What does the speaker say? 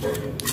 Thank you.